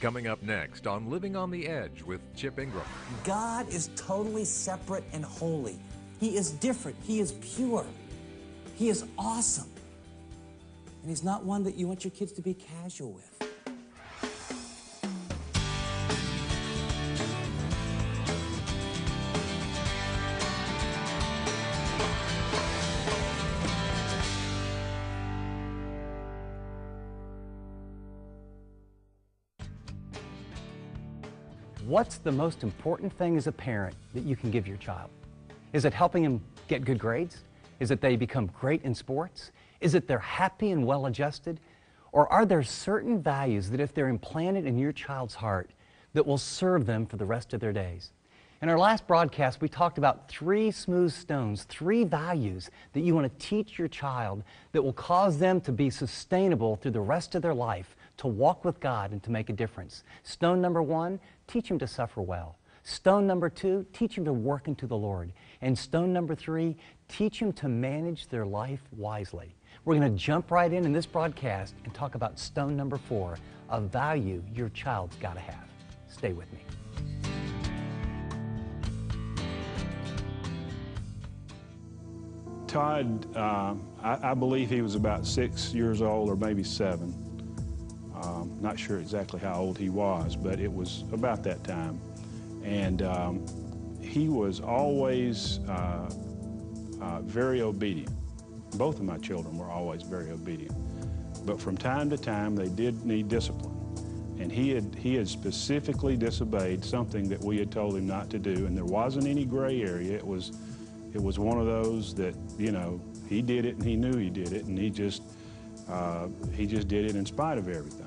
Coming up next on Living on the Edge with Chip Ingram. God is totally separate and holy. He is different. He is pure. He is awesome. And He's not one that you want your kids to be casual with. What's the most important thing as a parent that you can give your child? Is it helping them get good grades? Is it they become great in sports? Is it they're happy and well adjusted? Or are there certain values that if they're implanted in your child's heart that will serve them for the rest of their days? In our last broadcast, we talked about three smooth stones, three values that you want to teach your child that will cause them to be sustainable through the rest of their life, to walk with God and to make a difference. Stone number one, teach them to suffer well. Stone number two, teach them to work into the Lord. And stone number three, teach them to manage their life wisely. We're going to jump right in in this broadcast and talk about stone number four, a value your child's got to have. Stay with me. Todd, uh, I, I, believe he was about six years old or maybe seven. Um, not sure exactly how old he was, but it was about that time. And um, he was always uh, uh, very obedient. Both of my children were always very obedient. But from time to time, they did need discipline. And he had, he had specifically disobeyed something that we had told him not to do, and there wasn't any gray area. It was, it was one of those that, you know, he did it and he knew he did it, and he just, uh, he just did it in spite of everything.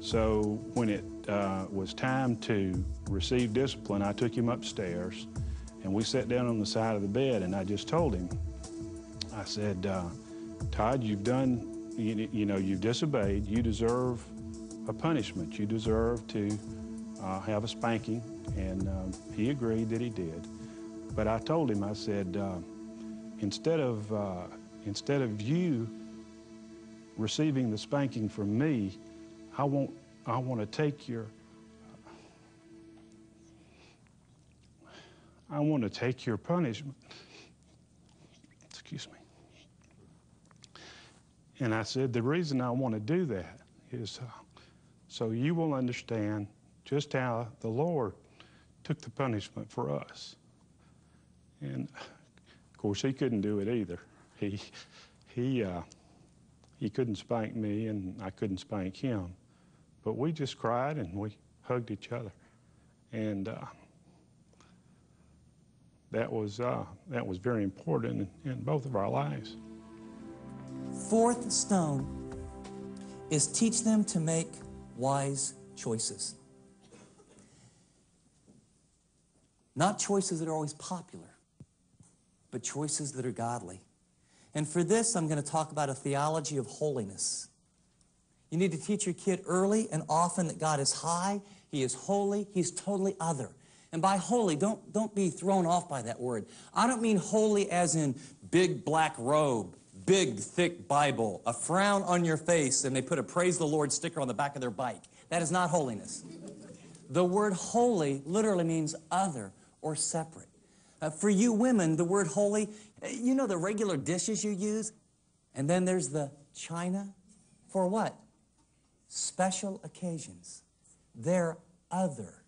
So when it uh, was time to receive discipline, I took him upstairs, and we sat down on the side of the bed, and I just told him, I said, uh, Todd, you've done, you, you, know, you've disobeyed. You deserve a punishment. You deserve to uh, have a spanking. And um, he agreed that he did. But I told him, I said, uh, instead of, uh, instead of you receiving the spanking from me, I want, I want to take your, I want to take your punishment. Excuse me. And I said, the reason I want to do that is uh, so you will understand just how the Lord took the punishment for us. And of course, he couldn't do it either. He, he, uh, he couldn't spank me, and I couldn't spank him. But we just cried and we hugged each other. And uh, that, was, uh, that was very important in, in both of our lives. Fourth stone is teach them to make wise choices. Not choices that are always popular, but choices that are godly. And for this, I'm going to talk about a theology of holiness. You need to teach your kid early and often that God is high, He is holy, He's totally other. And by holy, don't, don't be thrown off by that word. I don't mean holy as in big black robe, big, thick Bible, a frown on your face, and they put a praise the Lord sticker on the back of their bike. That is not holiness. The word holy literally means other or separate. Uh, for you women, the word holy, you know the regular dishes you use? And then there's the china. For what? Special occasions. They're other.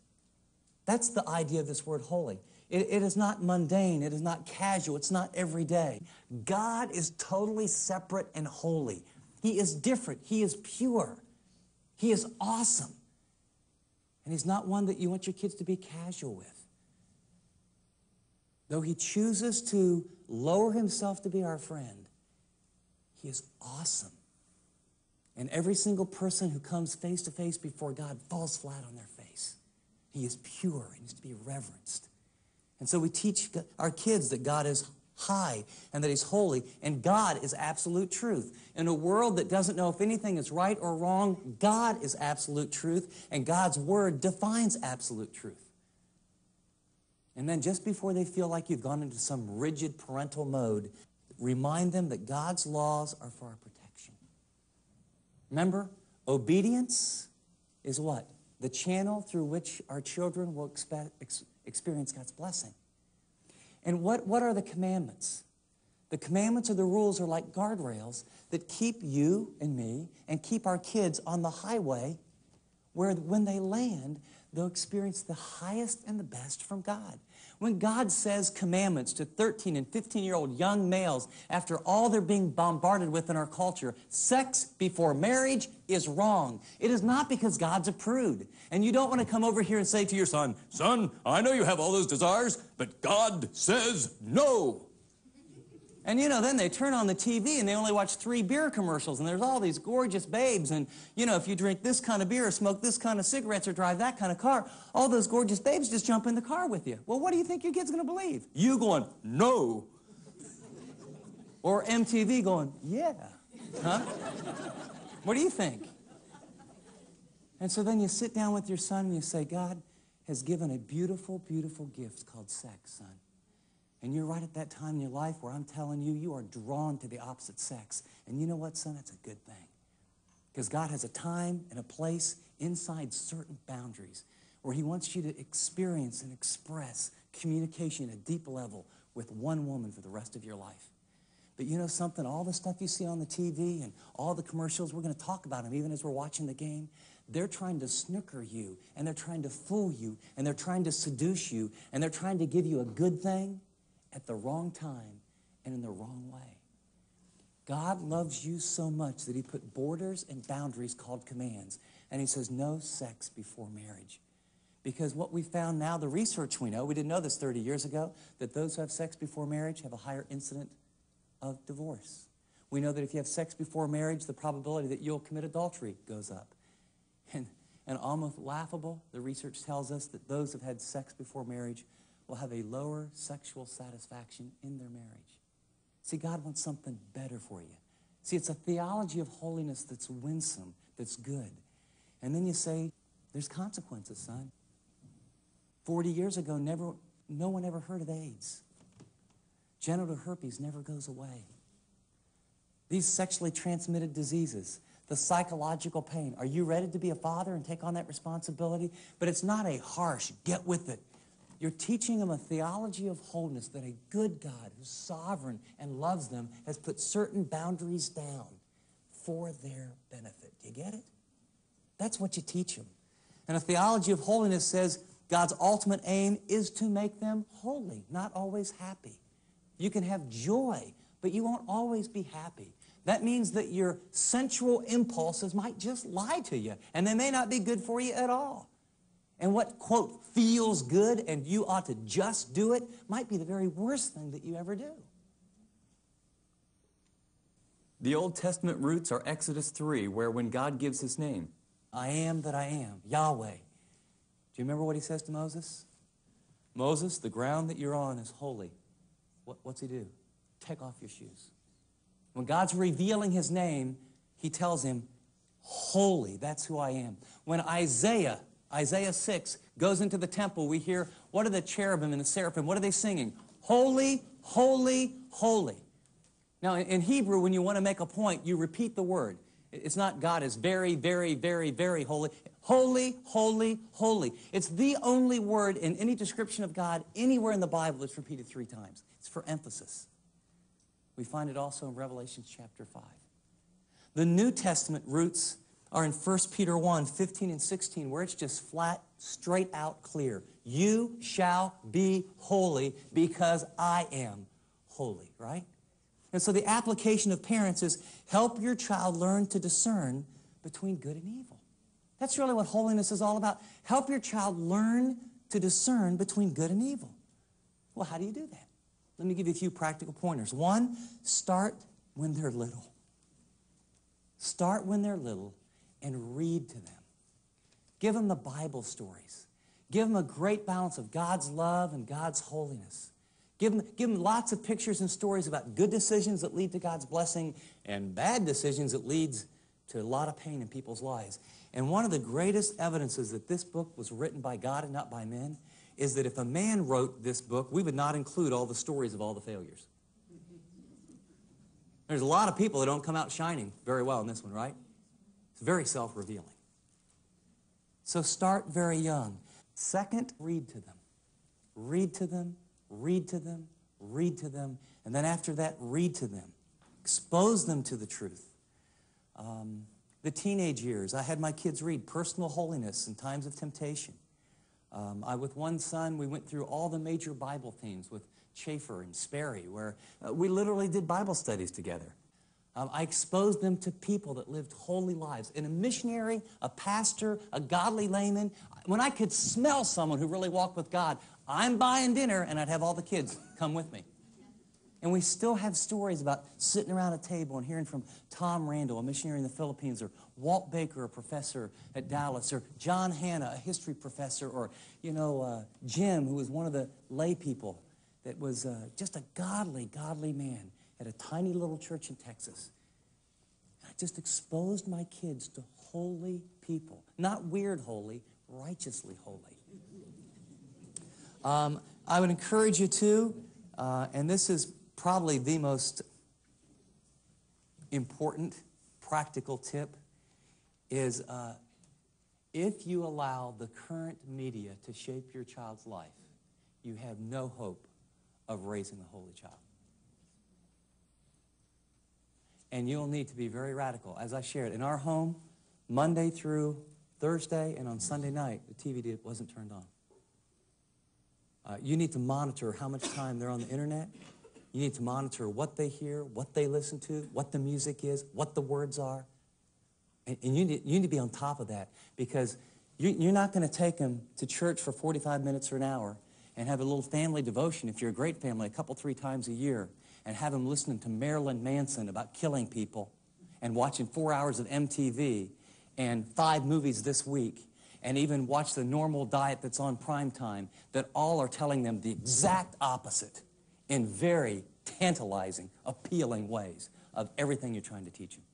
That's the idea of this word holy. It, it is not mundane. It is not casual. It's not everyday. God is totally separate and holy. He is different. He is pure. He is awesome. And He's not one that you want your kids to be casual with. Though He chooses to lower Himself to be our friend, He is awesome. And every single person who comes face to face before God falls flat on their face. He is pure. and needs to be reverenced. And so we teach our kids that God is high and that He's holy, and God is absolute truth. In a world that doesn't know if anything is right or wrong, God is absolute truth, and God's Word defines absolute truth. And then just before they feel like you've gone into some rigid parental mode, remind them that God's laws are for our protection. Remember, obedience is what? the channel through which our children will expe- ex- experience God's blessing. And what, what are the commandments? The commandments or the rules are like guardrails that keep you and me and keep our kids on the highway where when they land, they'll experience the highest and the best from God. When God says commandments to 13 and 15 year old young males after all they're being bombarded with in our culture, sex before marriage is wrong. It is not because God's a prude. And you don't want to come over here and say to your son, Son, I know you have all those desires, but God says no. And you know, then they turn on the TV and they only watch three beer commercials, and there's all these gorgeous babes. And you know, if you drink this kind of beer, or smoke this kind of cigarettes, or drive that kind of car, all those gorgeous babes just jump in the car with you. Well, what do you think your kid's gonna believe? You going, no. Or MTV going, yeah. Huh? What do you think? And so then you sit down with your son and you say, God has given a beautiful, beautiful gift called sex, son. And you're right at that time in your life where I'm telling you, you are drawn to the opposite sex. And you know what, son? That's a good thing. Because God has a time and a place inside certain boundaries where He wants you to experience and express communication at a deep level with one woman for the rest of your life. But you know something? All the stuff you see on the TV and all the commercials, we're going to talk about them even as we're watching the game. They're trying to snooker you and they're trying to fool you and they're trying to seduce you and they're trying to give you a good thing at the wrong time and in the wrong way. God loves you so much that he put borders and boundaries called commands. And he says, no sex before marriage. Because what we found now, the research we know, we didn't know this 30 years ago, that those who have sex before marriage have a higher incident of divorce. We know that if you have sex before marriage, the probability that you'll commit adultery goes up. And, and almost laughable, the research tells us that those who've had sex before marriage will have a lower sexual satisfaction in their marriage. See, God wants something better for you. See, it's a theology of holiness that's winsome, that's good. And then you say, there's consequences, son. 40 years ago, never, no one ever heard of AIDS. Genital herpes never goes away. These sexually transmitted diseases, the psychological pain. Are you ready to be a father and take on that responsibility? But it's not a harsh, get with it, you're teaching them a theology of wholeness that a good God who's sovereign and loves them has put certain boundaries down for their benefit. Do you get it? That's what you teach them. And a theology of holiness says God's ultimate aim is to make them holy, not always happy. You can have joy, but you won't always be happy. That means that your sensual impulses might just lie to you, and they may not be good for you at all. And what, quote, feels good and you ought to just do it might be the very worst thing that you ever do. The Old Testament roots are Exodus 3, where when God gives his name, I am that I am, Yahweh. Do you remember what he says to Moses? Moses, the ground that you're on is holy. What, what's he do? Take off your shoes. When God's revealing his name, he tells him, Holy, that's who I am. When Isaiah Isaiah 6 goes into the temple. We hear, what are the cherubim and the seraphim? What are they singing? Holy, holy, holy. Now, in Hebrew, when you want to make a point, you repeat the word. It's not God is very, very, very, very holy. Holy, holy, holy. It's the only word in any description of God anywhere in the Bible that's repeated three times. It's for emphasis. We find it also in Revelation chapter 5. The New Testament roots are in 1 Peter 1 15 and 16, where it's just flat, straight out clear. You shall be holy because I am holy, right? And so the application of parents is help your child learn to discern between good and evil. That's really what holiness is all about. Help your child learn to discern between good and evil. Well, how do you do that? Let me give you a few practical pointers. One, start when they're little. Start when they're little and read to them. Give them the Bible stories. Give them a great balance of God's love and God's holiness. Give them, give them lots of pictures and stories about good decisions that lead to God's blessing and bad decisions that leads to a lot of pain in people's lives. And one of the greatest evidences that this book was written by God and not by men is that if a man wrote this book, we would not include all the stories of all the failures. There's a lot of people that don't come out shining very well in this one, right? It's very self revealing. So start very young. Second, read to them. Read to them, read to them, read to them, and then after that, read to them. Expose them to the truth. Um, the teenage years, I had my kids read Personal Holiness in Times of Temptation. Um, I, with one son, we went through all the major Bible themes with Chafer and Sperry, where uh, we literally did Bible studies together. Um, I exposed them to people that lived holy lives. And a missionary, a pastor, a godly layman, when I could smell someone who really walked with God, I'm buying dinner, and I'd have all the kids come with me. And we still have stories about sitting around a table and hearing from Tom Randall, a missionary in the Philippines, or Walt Baker, a professor at Dallas, or John Hannah, a history professor, or, you know, uh, Jim, who was one of the lay people that was uh, just a godly, godly man at a tiny little church in Texas. I just exposed my kids to holy people. Not weird holy, righteously holy. Um, I would encourage you to, uh, and this is probably the most important practical tip is uh, if you allow the current media to shape your child's life, you have no hope of raising a holy child. And you'll need to be very radical. As I shared, in our home, Monday through Thursday and on Sunday night, the TV wasn't turned on. Uh, you need to monitor how much time they're on the internet. You need to monitor what they hear, what they listen to, what the music is, what the words are. And, and you, need, you need to be on top of that because you, you're not going to take them to church for 45 minutes or an hour and have a little family devotion, if you're a great family, a couple, three times a year, and have them listening to Marilyn Manson about killing people and watching four hours of MTV and five movies this week and even watch the normal diet that's on prime time that all are telling them the exact opposite in very tantalizing, appealing ways of everything you're trying to teach them.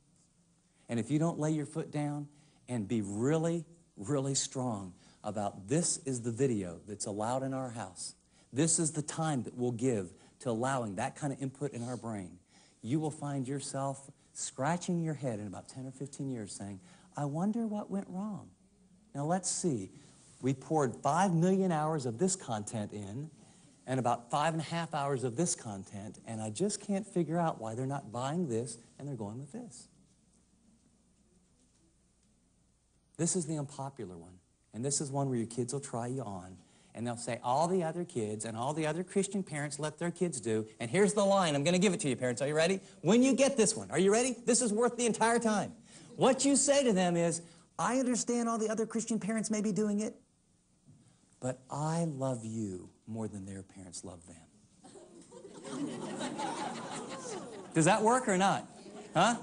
And if you don't lay your foot down and be really, really strong about this is the video that's allowed in our house, this is the time that we'll give to allowing that kind of input in our brain, you will find yourself scratching your head in about 10 or 15 years saying, I wonder what went wrong. Now let's see. We poured 5 million hours of this content in and about five and a half hours of this content, and I just can't figure out why they're not buying this and they're going with this. This is the unpopular one, and this is one where your kids will try you on, and they'll say all the other kids and all the other Christian parents let their kids do, and here's the line. I'm going to give it to you, parents. Are you ready? When you get this one, are you ready? This is worth the entire time. What you say to them is, I understand all the other Christian parents may be doing it, but I love you more than their parents love them. Does that work or not? Huh?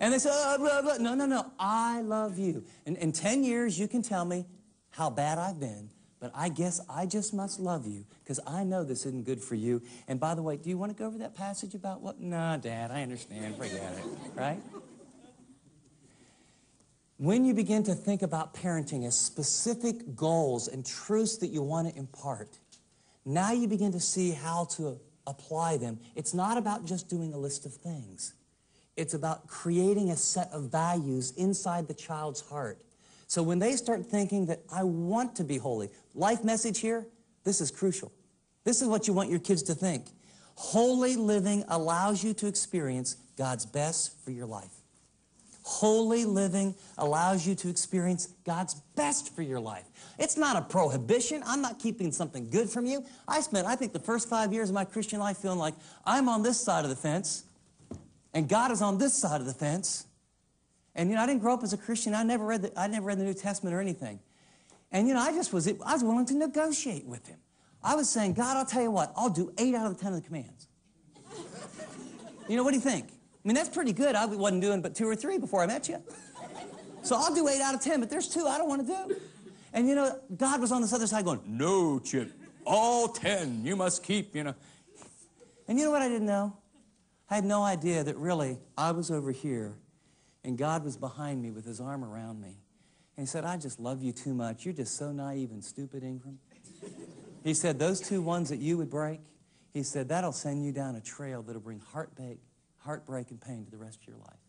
And they say, oh, blah, blah. no, no, no, I love you. In, in 10 years, you can tell me how bad I've been, but I guess I just must love you because I know this isn't good for you. And by the way, do you want to go over that passage about what? No, Dad, I understand. Forget it, right? When you begin to think about parenting as specific goals and truths that you want to impart, now you begin to see how to apply them. It's not about just doing a list of things. It's about creating a set of values inside the child's heart. So when they start thinking that I want to be holy, life message here, this is crucial. This is what you want your kids to think. Holy living allows you to experience God's best for your life. Holy living allows you to experience God's best for your life. It's not a prohibition. I'm not keeping something good from you. I spent, I think, the first five years of my Christian life feeling like I'm on this side of the fence and God is on this side of the fence. And, you know, I didn't grow up as a Christian. I never read the, I never read the New Testament or anything. And, you know, I just was, I was willing to negotiate with him. I was saying, God, I'll tell you what, I'll do eight out of the ten of the commands. you know, what do you think? I mean, that's pretty good. I wasn't doing but two or three before I met you. So I'll do eight out of ten, but there's two I don't want to do. And you know, God was on this other side going, No, Chip, all ten you must keep, you know. And you know what I didn't know? I had no idea that really I was over here and God was behind me with his arm around me. And he said, I just love you too much. You're just so naive and stupid, Ingram. He said, Those two ones that you would break, he said, that'll send you down a trail that'll bring heartbreak heartbreak and pain to the rest of your life.